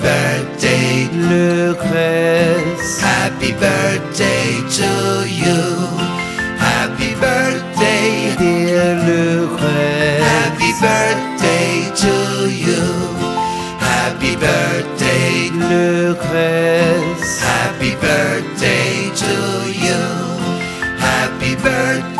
birthday, Lucrece. Happy birthday to you. Happy birthday, dear Lucrece. Happy birthday to you. Happy birthday, Lucrece. Happy birthday to you. Happy birthday.